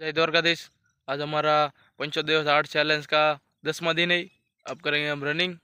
जय द्वारकाधीश। आज हमारा पंचोदेव दिवस चैलेंज का दसवा दिन है। अब करेंगे हम रनिंग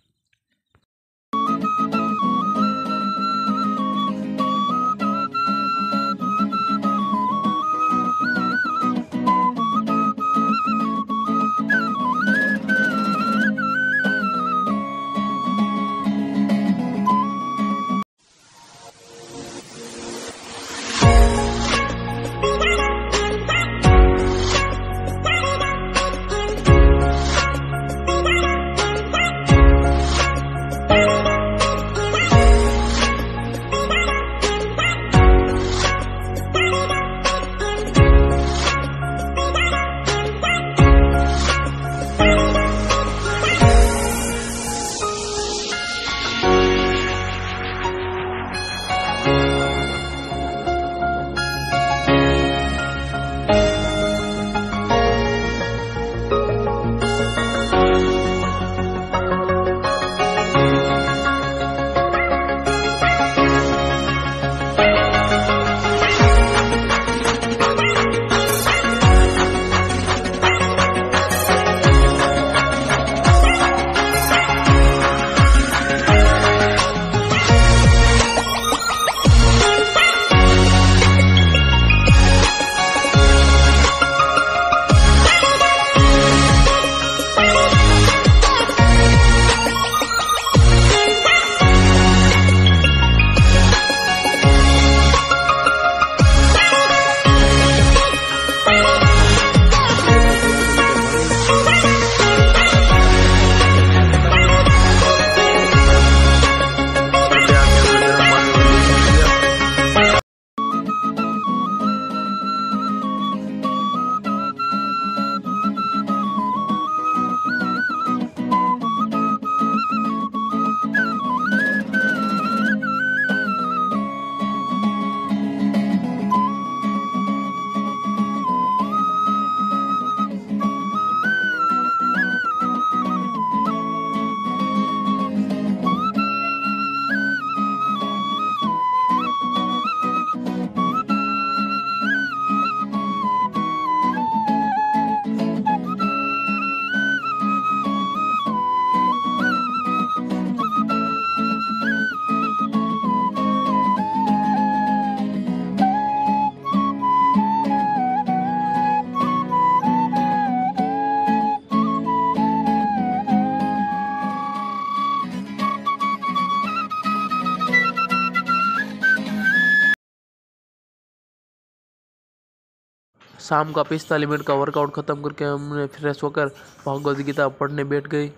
शाम का पिस्तालीस मिनट का वर्कआउट ख़त्म करके हमने फ्रेश होकर भगवद गीता पढ़ने बैठ गई।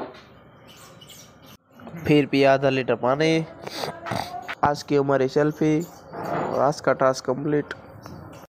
फिर पिया आधा लीटर पानी, आज की हमारी सेल्फी, आज का टास्क कंप्लीट